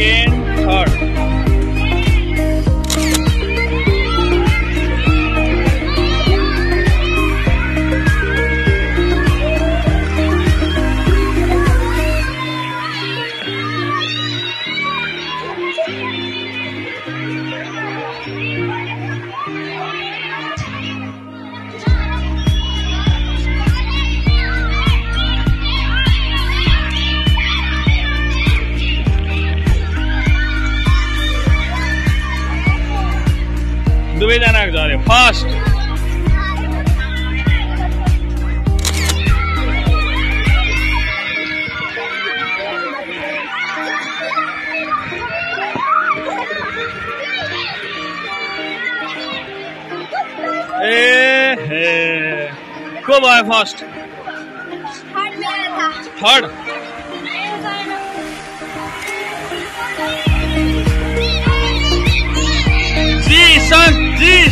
second, third. Go by fast. Third.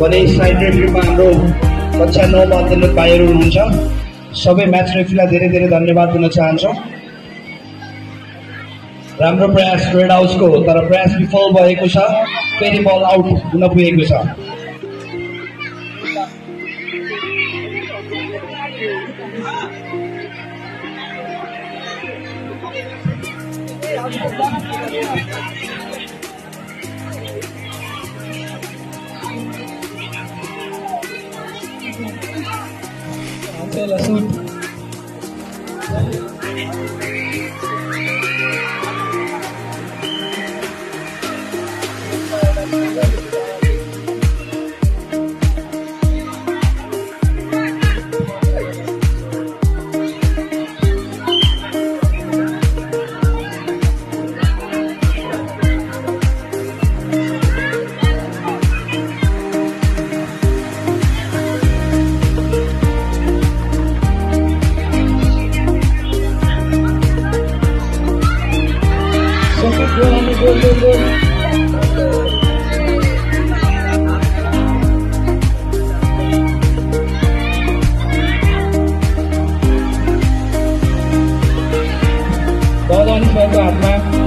भने side रूपमा हाम्रो कक्षा नौमा अध्ययन भाइहरू हुनुहुन्छ। सबै म्याच रेफ्रीलाई धेरै धेरै धन्यवाद दिन चाहन्छौँ। राम्रो प्रयास रेड हाउसको तर प्रयास विफल भएको छ। फेरि बल आउट हुन पुगेको छ। del azul. Gol, gol, gol, gol. Đó, đó, đi về rồi, mà.